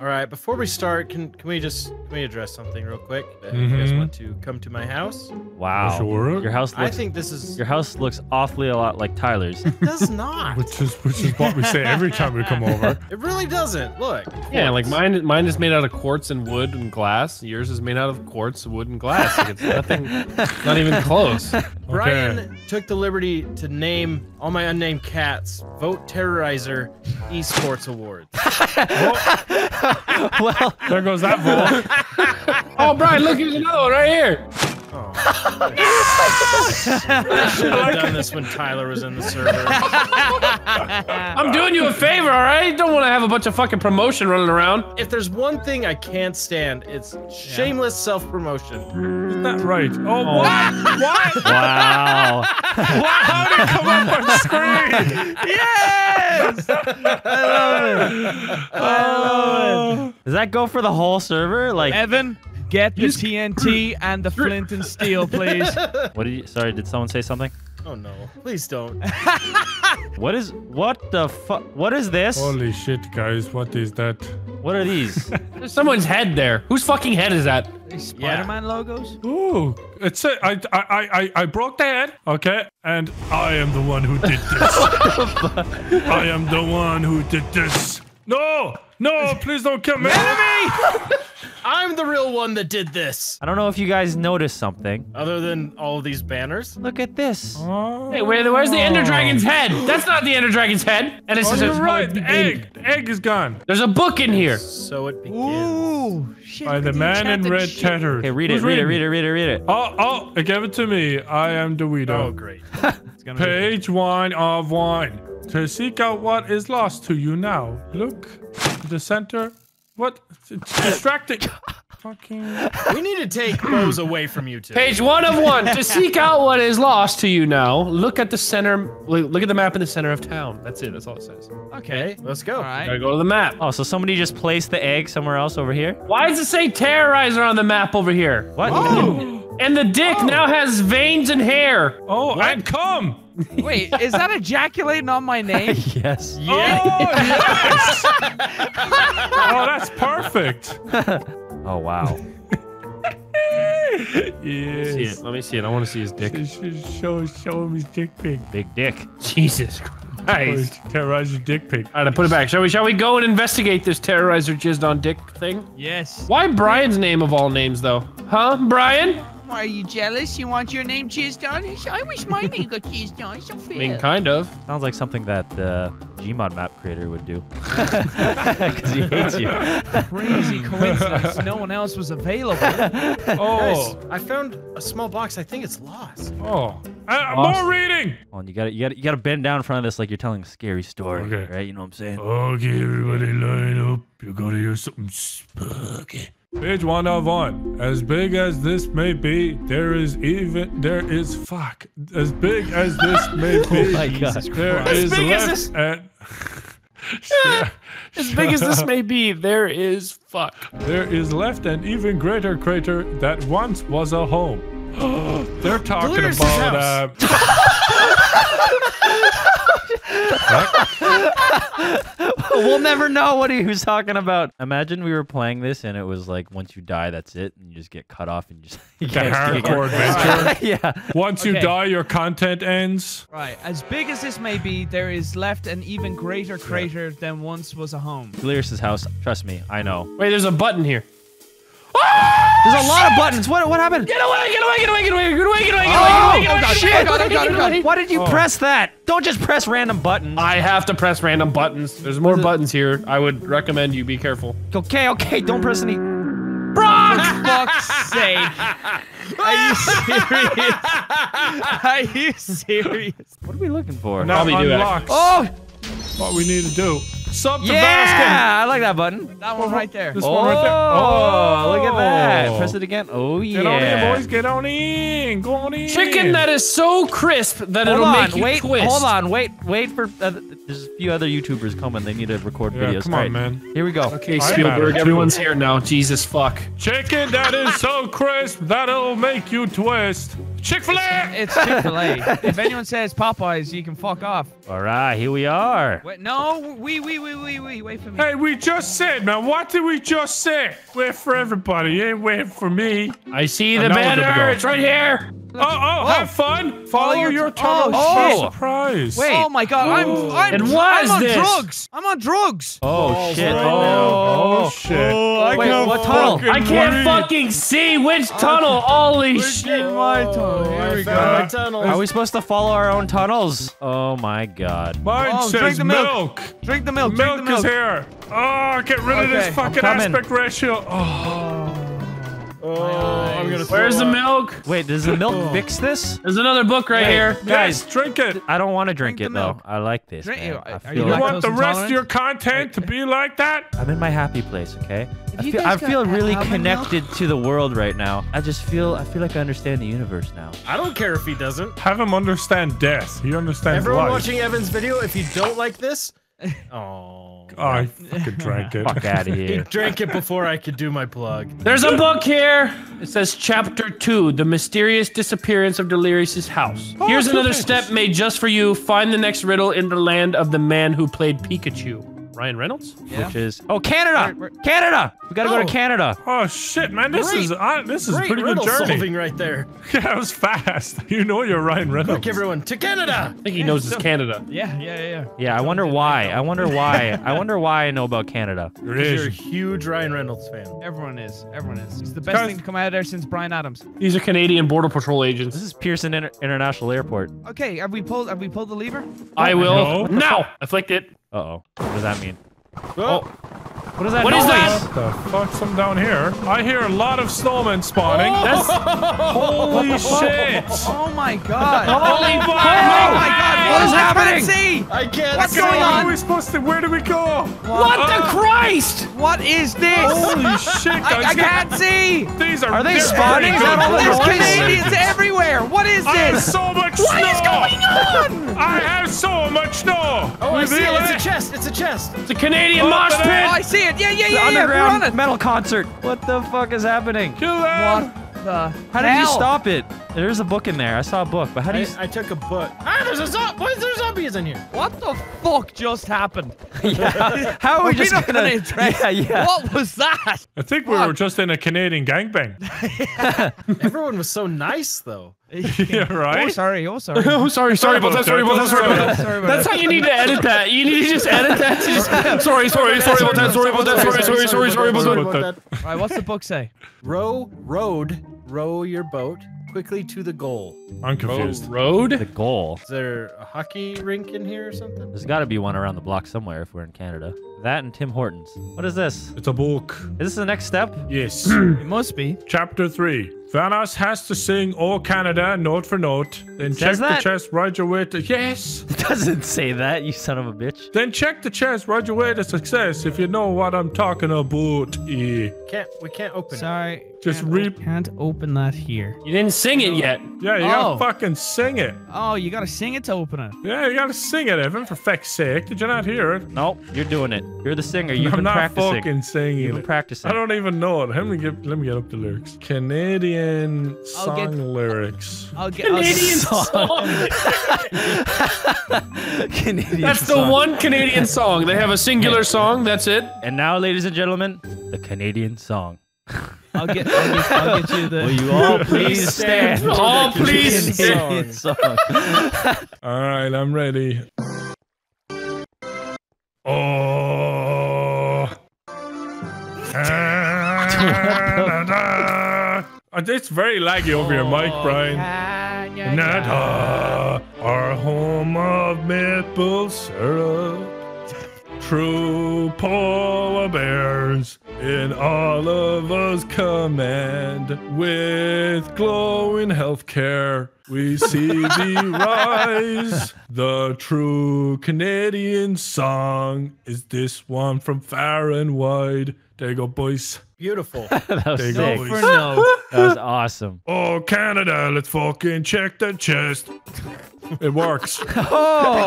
All right, before we start, can can we just can we address something real quick? Uh, You guys Mhm. want to come to my house? Wow. Sure. Your house Looks, I looks think this is your house looks awfully a lot like Tyler's. It does not. Which is which is what we say every time we come over. It really doesn't. Look. Yeah, like quartz. mine. Mine is made out of quartz and wood and glass. Yours is made out of quartz, wood, and glass. Like it's nothing. not even close. Brian took the liberty to name all my unnamed cats Vote Terroriser Esports Awards. well, There goes that vote. Oh, Brian, look, here's another one right here. Oh. I should have done this when Tyler was in the server. I'm doing you a favor, all right? Don't want to have a bunch of fucking promotion running around. If there's one thing I can't stand, it's shameless self-promotion. Isn't that right? Oh, oh, what? What? wow. How did it come up on screen? Yes! I love it. I love it. Oh. Does that go for the whole server? Like, Evan, get the TNT and the flint and steel, please. what did you? Sorry, did someone say something? Oh no, please don't. What is? What the fuck? What is this? Holy shit, guys! What is that? What are these? There's someone's head there. Whose fucking head is that? These Spider-Man logos. Ooh, it's a, I, I, I, I- I broke the head, okay, and I am the one who did this. I am the one who did this. No, no, please don't kill me. I'm the real one that did this. I don't know if you guys noticed something. Other than all of these banners. Look at this. Oh. Hey, where, where's the Ender Dragon's head? That's not the Ender Dragon's head. And it's Oh, just you're a- right. The egg, the egg is gone There's a book in here. So it begins. Ooh, shit. by the man in red shit. tattered. Okay, read it, read it, read it, read it, read it. Oh, oh, give it to me. I am the Oh, great. It's gonna be- Page one of one. To seek out what is lost to you now. Look to the center. What? It's distracting. Fucking. We need to take those away from you two. Page one of one. to seek out what is lost to you now, look at the center. Look look at the map in the center of town. That's it. That's all it says. Okay. Let's go. All right. Gotta go to the map. Oh, so somebody just placed the egg somewhere else over here? Why does it say Terroriser on the map over here? What? Oh! And the dick oh! now has veins and hair. Oh, and come. Wait, is that ejaculating on my name? yes. Oh, yes. oh, that's perfect. Oh wow. See Yes. it. Let me see it. I want to see his dick. Show, show him his dick pic. Big dick. Jesus Christ. Terrorize your dick pic. All right, I put it back. Shall we? Shall we go and investigate this Terroriser jizzed on dick thing? yes. Why Brian's name of all names, though? Huh, Brian? Are you jealous? You want your name jizzed on? I wish my name got jizzed on. So fair. I mean, kind of. Sounds like something that the Gmod map creator would do. Because he hates you. Crazy coincidence. no one else was available. Guys, Oh, I found a small box. I think it's lost. oh. Uh, Awesome. more reading. Well, you gotta, you gotta, you gotta bend down in front of this like you're telling a scary story, Okay. right? You know what I'm saying? Okay, everybody line up. You're gonna hear something spooky. Page one of one. As big as this may be, there is even there is fuck. As big as this may be, my God. there As is big as left this- and As big as this may be, there is fuck. there is left an even greater crater that once was a home. They're talking Delirious' about uh, we'll never know what he was talking about. Imagine we were playing this and it was like once you die, that's it, and you just get cut off and you just you the hardcore adventure. yeah. Once you die, your content ends. right. As big as this may be, there is left an even greater crater than once was a home. Delirious' house. Trust me, I know. Wait, there's a button here. There's a oh, lot of buttons. What? What happened? Get away! Get away! Get away! Get away! Get away! Get away! Get away! Oh, Get away! Get away! shit! Get away! Get oh, away! Get oh, away! Why did you press that? Don't just press random buttons. I have to press random buttons. There's more buttons here. I would recommend you be careful. Okay, okay, don't press any. Brock! fuck's sake. Are you serious? Are you serious? What are we looking for? Now Probably do it. unlocks Oh, what we need to do. Sub to Baskin. yeah! I like that button. That one right there. This Oh, one right there. Oh, look at that. Oh. Press it again. Oh yeah. Get on in, boys. Get on in. Go on in. Chicken that is so crisp that Hold it'll on, make you wait, twist. hold on, wait, wait for. Uh, there's a few other YouTubers coming. They need to record Yeah, videos. come on, right, man. Here we go. Okay, I'm Spielberg, everyone's here now. Jesus fuck. Chicken that is so crisp that it'll make you twist. Chick Fil A. It's Chick Fil A. if anyone says Popeyes, you can fuck off. All right, here we are. Wait, no, we, we, we, we, we, wait for me. Hey, we just said, man. What did we just say? Wait for everybody. You ain't waiting for me. I see the know banner. It's right here. Oh, oh, have fun. Follow oh, your your, t- tunnel. oh, Oh, surprise. Wait. Oh my god, I'm, I'm, And I'm what is on this? drugs. I'm on drugs. Oh shit! right oh, oh, Oh, shit. Wait, what tunnel? I can't breathe. fucking see which tunnel. Holy shit. my tunnel. Oh, Here we go. my tunnel. Are we supposed to follow our own tunnels? Oh my god. Mine Oh, drink the milk. milk. Drink the milk. Milk, drink the milk. is here. Oh, get rid of this fucking aspect ratio. Oh, Oh, I'm gonna Where's the up. milk? Wait, does the milk oh. fix this? There's another book right here. guys, drink it. I don't want to drink, Drink it though. I like this. Drink- man. I you feel You like want the rest of your content to be like that? I'm in my happy place. Okay. I feel, I feel really almond milk? connected to the world right now. I just feel I feel like I understand the universe now. I don't care if he doesn't. Have him understand death. He understands Everyone life. watching Evan's video, if you don't like this, oh, Oh, I fucking drank it. Fuck out of he here. drank it before I could do my plug. There's a book here. It says Chapter 2 The Mysterious Disappearance of Delirious' House. Oh, Here's another step made just for you. Find the next riddle in the land of the man who played Pikachu. Ryan Reynolds? Which is oh Canada, Where- where- Canada. We gotta go Oh. to Canada. Oh shit, man! This Great- is uh, this is a pretty good riddle journey. solving right there. Yeah, that was fast. You know you're Ryan Reynolds. Quick, everyone, to Canada. I think he knows it's Canada. Yeah, yeah, yeah, yeah. Yeah, I wonder why. I wonder why. I wonder why I know about Canada. You're You're a huge Ryan Reynolds fan. Everyone is. Everyone is. He's the best Guys- thing to come out of there since Bryan Adams. These are Canadian Border Patrol agents. This is Pearson Inter- International Airport. Okay, have we pulled? Have we pulled the lever? I will. No. Now! I flicked it. Uh oh. What does that mean? Oh. oh, What is that? What is noise? that? What the fuck? some down here? I hear a lot of snowmen spawning. Oh. That's holy shit! Oh my god! Holy oh fuck! my god! What is is happening? happening? I can't What's see. going Where on? are we supposed to? Where do we go? What the Christ? What is this? Holy shit! I, I guys. can't see. These are. Are they spawning? Is that all. There's? Canadians everywhere. What is this? I have this? so much snow. What is going on? I have so much snow. Oh, I see it. It's a chest. It's a chest. It's a Canadian Oh, mosh but Oh! I see it. Yeah, yeah, The yeah, yeah. We're underground metal concert. What the fuck is happening? Kill them. What the How did you stop it? There's a book in there. I saw a book, but how do I, you? I took a book. Ah, there's a zombie. Why is there zombies in here? What the fuck just happened? yeah. How are we we just gonna? gonna yeah, yeah. What was that? I think we were just in a Canadian gangbang. Everyone was so nice, though. yeah, Oh, right. sorry. Oh, sorry. Oh, sorry, sorry about that, sorry about that, sorry about that. That's how you need to edit that. You need to just edit that. just- sorry, sorry, sorry about that, sorry about that, sorry, sorry, sorry, sorry about that. about that. All right, what's the book say? Row, road, row your boat quickly to the goal. I'm confused. Road? The goal. Is there a hockey rink in here or something? There's got to be one around the block somewhere if we're in Canada. That and Tim Hortons. What is this? It's a book. Is this the next step? Yes. It must be. Chapter 3. Vanoss has to sing O Canada note for note. Then check Says the that? chest, ride your way to. Yes! It doesn't say that, you son of a bitch. Then check the chest, ride your way to success if you know what I'm talking about. Yeah. Can't we can't open it. Sorry. Just can't, read- Can't open that here. You didn't sing it yet. Yeah, you Oh. gotta fucking sing it. Oh, you gotta sing it to open it. Yeah, you gotta sing it, Evan, for feck's sake. Did you not hear it? Nope, you're doing it. You're the singer. You've I'm been not fucking singing You've been practicing. I don't even know it. Let me get let me get up the lyrics. Canadian I'll song get- lyrics. I'll get Canadian I'll, song. Canadian That's the one Canadian song. They have a singular song. That's it. And now, ladies and gentlemen, the Canadian song. I'll get. I'll get, I'll get you the. Will you all please stand? for Oh, please Canadian Canadian song. song. All right, I'm ready. Oh. Canada. It's very laggy over your mic, oh, Brian. Canada, our home of maple syrup. True polar bears in all of us command. With glowing healthcare, we see the rise. The true Canadian song is this one from far and wide. There you go, boys. Beautiful. that was There you sick. go, For boys. no. That was awesome. Oh, Canada, let's fucking check the chest. It works. Oh,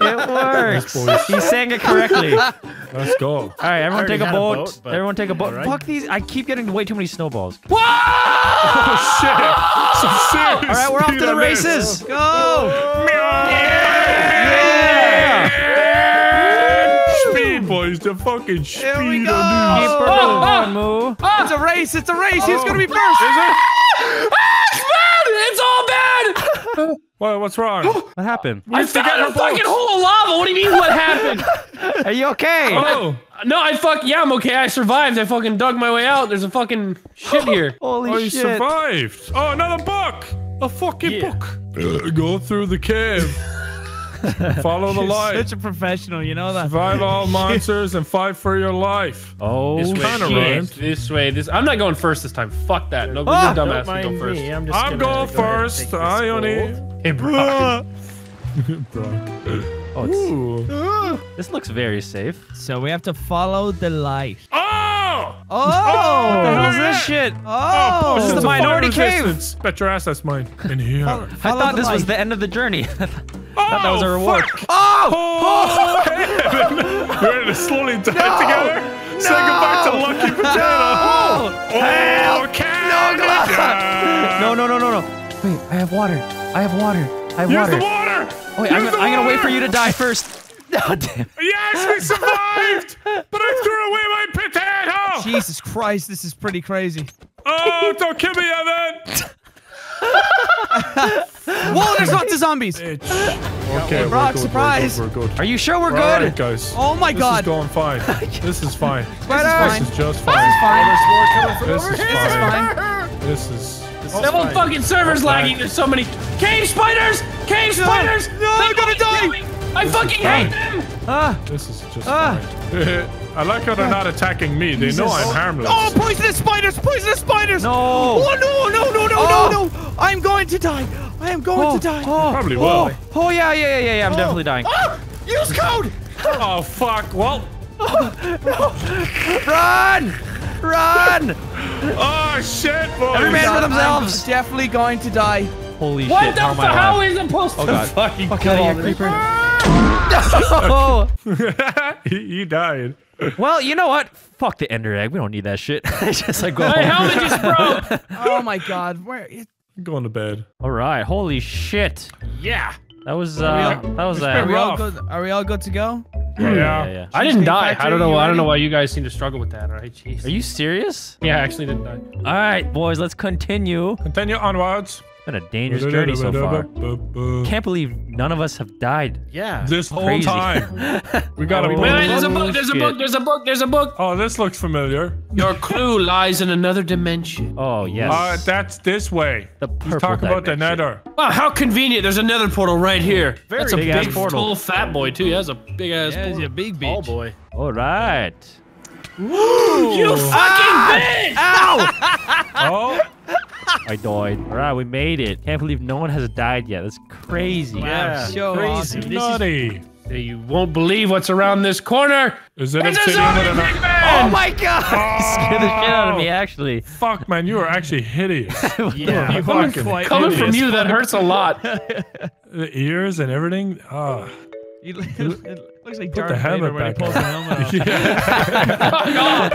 it works. boys. He sang it correctly. Let's go. All right, everyone take a had a boat. boat, everyone take a boat. alright. Fuck these! I keep getting way too many snowballs. Whoa! Oh shit! Some serious All right, we're off to the on this. races. Go! Speed, boys. The fucking speed Here we go. on Keep these. her Oh, going, Oh, it's a race! It's a race! Who's oh. gonna be first? It's all bad. What, what's wrong? What happened? I found a fucking hole of lava. What do you mean? What happened? Are you okay? Oh, no, I fuck. Yeah, I'm okay. I survived. I fucking dug my way out. There's a fucking shit here. Holy oh, you shit! survived. Oh, another book. A fucking Yeah. book. Uh, go through the cave. Follow the light. Such a professional, you know that. Survive all monsters and fight for your life. Oh This way, kinda shit! This way. This. I'm not going first this time. Fuck that. No, Ah! you're Don't dumbass. You mind go first. me. I'm just I'm gonna going go first. take this I only. gold. Hey, bro. bro. Oh, it's- this looks very safe. So we have to follow the light. Oh! Oh! What the hell is this shit? Oh! This is the It's a fire minority cave. resistance. Bet your ass that's mine. In here. I thought this was the end of the journey. I thought that was a Oh, reward. fuck. Oh! Oh! We're going to slowly die together. Say goodbye to Lucky Potato. Oh, oh Canada. No, no, no, no, no. Wait, I have water. I have water. I have Use water. the water. Oh, wait, I'm, gonna- the I'm gonna wait for you to die first. Oh, damn. Yes, we survived. but I threw away my potato. Jesus Christ, this is pretty crazy. Oh, don't kill me, Evan. Whoa, there's lots of zombies! Okay, we're Brock, good, surprise. We're good. We're good. Are you sure we're We're all good? right, guys. Oh my This god! is going fine. This is fine. Spider! This is just This is fine. fine. There's more coming from This is fine. This is. This The whole fucking server's Okay. lagging. There's so many cave spiders. Cave spiders. No, I'm gonna die. I fucking hate them. Ah, This is just Ah. fine. I like how they're not attacking me. They know I'm harmless. Oh, poisonous spiders! Poisonous spiders! no. Oh no, no, no, no, Oh. no, no! I'm going to die! I am going Oh, to die! oh, Probably oh, will. Oh, yeah, yeah, yeah, yeah, yeah. I'm Oh. definitely dying. Ah! Use code! Oh fuck! Well, Run! Run! oh shit, boys! Every man for God, themselves. I'm definitely going to die. Holy shit. What shit! the how am fuck? I How is it supposed Oh to god! fucking Fuck kill out all of here, this? creeper! Oh. you, you died. Well, you know what? Fuck the ender egg. We don't need that shit. just like go My home. helmet just broke. Oh my god, where? It, I'm going to bed. All right. Holy shit. Yeah. That was uh. we That was that. are uh. we all rough. good? Are we all good to go? Yeah, yeah, yeah. I didn't die. I don't know. I don't know why you guys seem to struggle with that. All right, jeez. Are you serious? Yeah, I actually didn't die. All right, boys. Let's continue. Continue onwards. Been a dangerous journey so far. Can't believe none of us have died. Yeah. This whole Crazy. time. We got a Wait, Wait, wait, book. there's a book. There's a book. There's a book. There's a book. Oh, this looks familiar. Your clue lies in another dimension. Oh yes. Uh, that's this way. the He's purple talking about the nether. Wow, how convenient. There's another portal right here. Very That's a big-ass big, portal. tall, fat boy too. He has a big ass Yeah, portal. you're a big Oh bitch. boy. All right. You fucking bitch! Oh, I died. All right, we made it. Can't believe no one has died yet. That's crazy. Yeah. so Crazy. awesome. This is. You won't believe what's around this corner. Is it It's a sitting zombie with an- man! Oh my god! scared the shit out of me. Oh. Actually. Fuck, man, you are actually hideous. Yeah. You Coming, fucking coming hideous. from you, that hurts a lot. The ears and everything. Ah. You, it looks like Put Darth the helmet Vader when he back pulls on. the helmet off. Fuck off.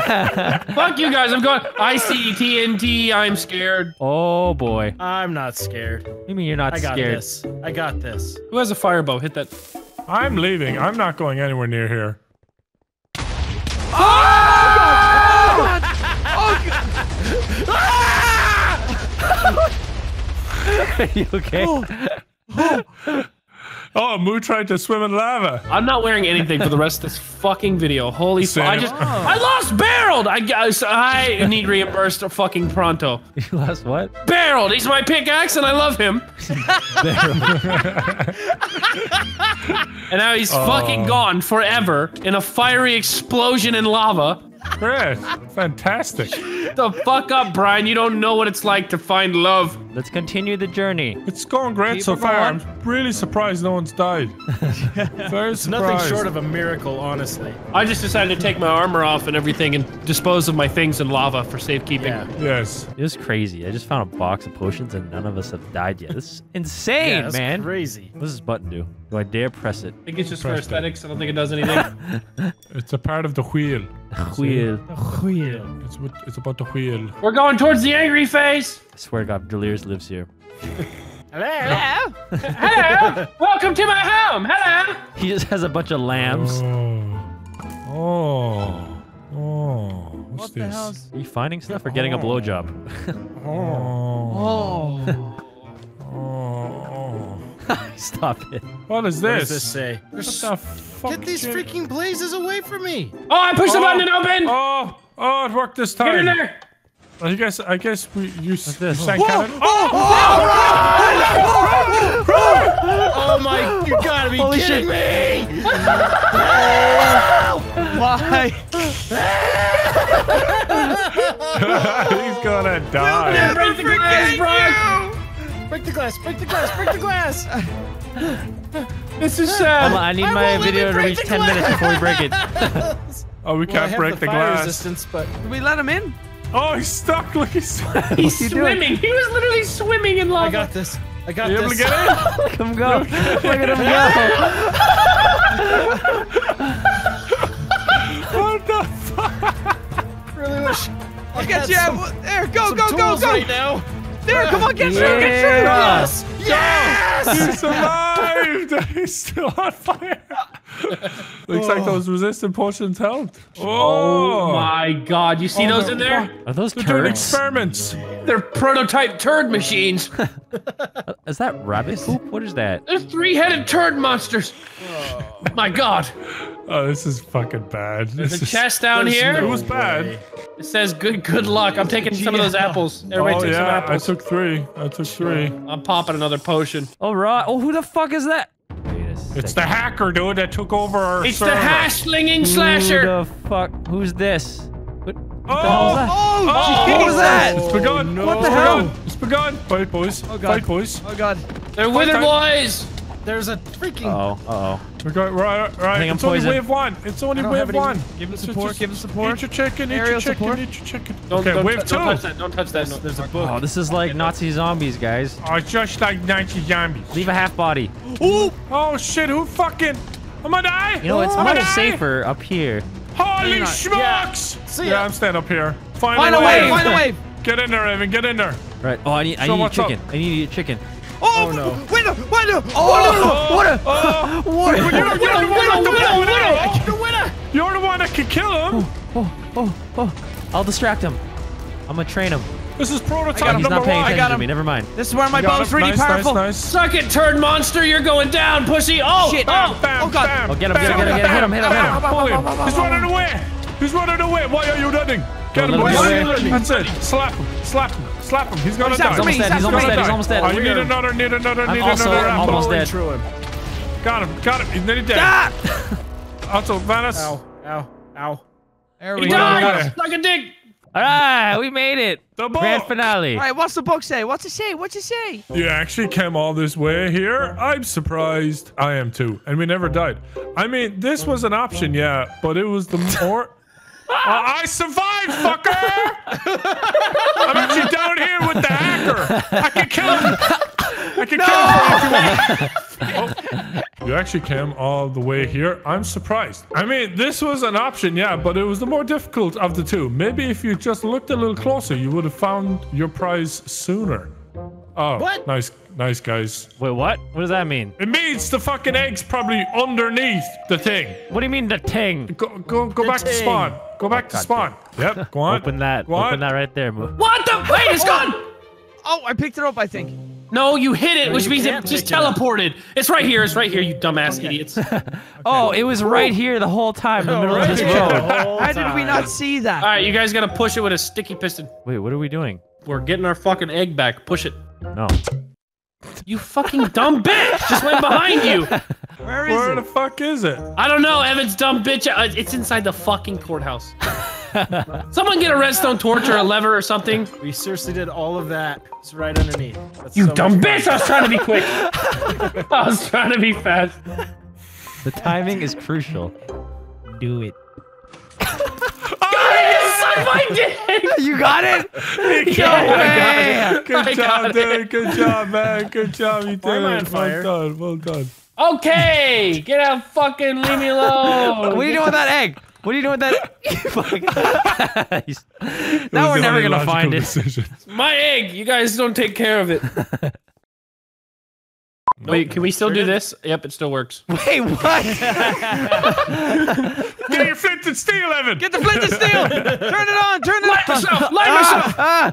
Oh, Fuck you guys. I'm going. I see TNT. I'm scared. Oh boy. I'm not scared. You mean you're not I got scared? this. I got this. Who has a firebow? Hit that. I'm leaving. I'm not going anywhere near here. Oh god! Oh god! Are you okay? Oh, Oh, Moo tried to swim in lava. I'm not wearing anything for the rest of this fucking video. Holy fuck. I Same. just. Oh. I lost barreled. I guess I need reimbursed a fucking pronto. You lost what? Barreled. He's my pickaxe and I love him. and now he's fucking oh. gone forever in a fiery explosion in lava. Great. Fantastic. The fuck up, Brian. You don't know what it's like to find love. Let's continue the journey. It's going great Keep so far. going. I'm really surprised no one's died. Very surprised. Nothing short of a miracle, honestly. I just decided to take my armor off and everything and dispose of my things in lava for safekeeping. Yeah. Yes. It was crazy. I just found a box of potions and none of us have died yet. This is insane, Yeah, that's man. crazy. What does this button do? Do I dare press it? I think it's just for Press that. aesthetics. I don't think it does anything. It's a part of the wheel. Wheel. It's what it's about the wheel. We're going towards the angry face. I swear to God, Delirious lives here. Hello. Hello. Hello. Welcome to my home. Hello. He just has a bunch of lambs. Oh. Oh. Oh. What's What the this? Are you finding stuff or oh. getting a blowjob? Oh. Oh. Oh. Stop it. What is What this? does this say? What the fuck? Get these shit? freaking blazes away from me! Oh, I pushed the Oh. button and opened. Oh. Oh, it worked this time. Get time. in there. I guess. I guess we. You. What's this? Sank cannon. Oh. Oh my! You gotta be Holy kidding shit. me! Why? He's gonna die. Break the glass, Brock. Break the glass! Break the glass! Break the glass! This is Hold on, sad. I need I my video to reach the 10 minutes before we break it. Oh, we can't have break the, fire glass. resistance, but Did we let him in? Oh, he's stuck. Look, he's. He's swimming. He was literally swimming in lava. I got this. I got you able this. to get in? Look him go. Look at him go. what the fuck? really wish. I Look had at you. some- There, go, some go, go, go. right now. There, come on, get through, get Yeah. Yes! Yes! He survived! He's still on fire! Looks like oh. those resistant potions helped. Oh, oh my god. You see Oh those in there? God. Are those They're doing turds? experiments. They're prototype turd machines. Is that rabbit poop? What is that? They're three-headed turd monsters. Oh. My god. Oh, this is fucking bad. This The is, chest down There's here. It was bad. way. It says good good luck. I'm taking some of those apples. Everybody oh take some yeah, I apples. took three. I took three. I'm popping another potion. All right. Oh, who the fuck is that? Wait a second. It's the hacker dude that took over our It's server. the hash slinging slasher! Who the fuck? Who's this? What, Oh, the hell is that? Oh, Oh. What was oh, that? Oh, it's begun. no. What the hell? It's begun. Fight, boys. Oh, God. Fight, boys. Oh god. They're wither time. boys. There's a freaking. Uh oh. Uh oh. We're going right, right. think I'm it's only poisoned. wave one. It's only I wave have any- one. Give him Just- support, give him support. Eat your chicken. Eat Aerial your chicken. support. Eat your chicken. Don't, okay, don't, wave two. don't touch that. Don't touch that. No. There's a book. Oh, this is like Nazi zombies, guys. Oh, it's just like 90 zombies. Leave a half body. Ooh. Oh shit! Who fucking? I'm gonna die. You know, it's I'm much gonna die. safer up here. Holy not. smokes! See Yeah. I'm standing up here. Find, Find a wave, find a wave. Get in there, Evan. Get in there. Right. Oh, I need, I So need Oh, a up? chicken. I need to eat chicken. Oh, oh, no. Window, window. Oh, What a, oh, what a, you're, you're the one widow, that- widow, widow. winner! You're the one that can kill him. Oh oh, oh, oh, oh. I'll distract him. I'm gonna train him. This is prototype got him. He's number not paying one. attention got to him. me. Never mind. This is where my Got bow's really nice, powerful. Nice, nice. Suck it, turd monster. You're going down, pussy. Oh, Shit. oh. Bam, Oh, God. bam, Oh, get him, get him, bam, get him, get him. Hit him, hit him, hit him. Pull him. He's running away. He's running away. Why are you running? Get him, let him boys. get away. That's it. Slap him. Slap him. Slap him. He's gonna He's die. after He's almost dead. He's he's almost dead. He's almost dead. Oh, you need Weird. another, need another, I'm need also another apple. almost dead. through him. Got him, got him. He's nearly dead. Ah! Also, Vanis. Ow, ow, ow. There He we go. died. Like a dick. All right, we made it. The Grand finale. All right, what's the book say? What's it say? What's it say? You actually came all this way here? I'm surprised. I am too. And we never died. I mean, this was an option, yeah, but it was the more. Uh, I survived, fucker! I'm actually down here with the hacker. I can kill him. I can kill him for you if you want. Oh, you actually came all the way here. I'm surprised. I mean, this was an option, yeah, but it was the more difficult of the two. Maybe if you just looked a little closer, you would have found your prize sooner. Oh, What? nice, nice guys. Wait, what? What does that mean? It means the fucking egg's probably underneath the thing. What do you mean the thing? Go, go, go back to spawn. Go back to oh, God spawn. Yep, go on. Open that. Go on. Open that right there. Mo- What the? Wait, it's gone. Oh, I picked it up, I think. No, you hit it, which means it just pick it up. teleported. It's right here. It's right here, you dumbass idiots. Oh, it was right here the whole time in the oh, middle of this road. How did we not see that? All right, you guys gotta push it with a sticky piston. Wait, what are we doing? We're getting our fucking egg back. Push it. No. You fucking dumb bitch! Just went behind you. Where is it? Where it? the fuck is it? I don't know, Evan's dumb bitch. Uh, It's inside the fucking courthouse. Someone get a redstone torch or a lever or something. We seriously did all of that. It's right underneath. That's You so dumb bitch! I was trying to be quick. I was trying to be fast. The timing is crucial. Do it. Suck my! You got it? Yeah, Good I job, got dude. Good job, man. Good job. You did Why am I it. Well done. Well done. Okay, get out, fucking leave me alone. What are you doing with that egg? What are you doing with that? Fuck. Now we're never gonna logical find it. My egg. You guys don't take care of it. Wait, can we still do this? Yep, it still works. Wait, what? Get your flint and steel, Evan. Get the flint and steel. Turn it on. Turn it on! Light on. myself! Light myself! ah!